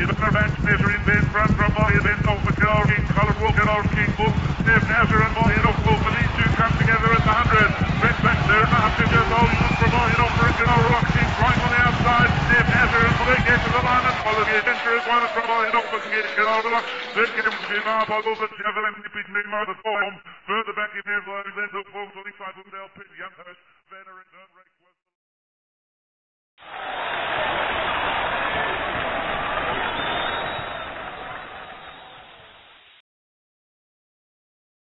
He's a match in then front from boy then off the goal King Colin Walker old King Bull Steph Nazar and Molly off Bull for these two come together at the hundred. Red back there in the hundred years old, you from boy off for a goal Rock King flying on the outside. Steph Nazar and Molly get to the line and follow the adventurers one from boy off for get get over the then get him to now boggle the javelin nipping Nemo the form. Further back in there then the form to the side of the Pit young host Vanner and Dunn Ray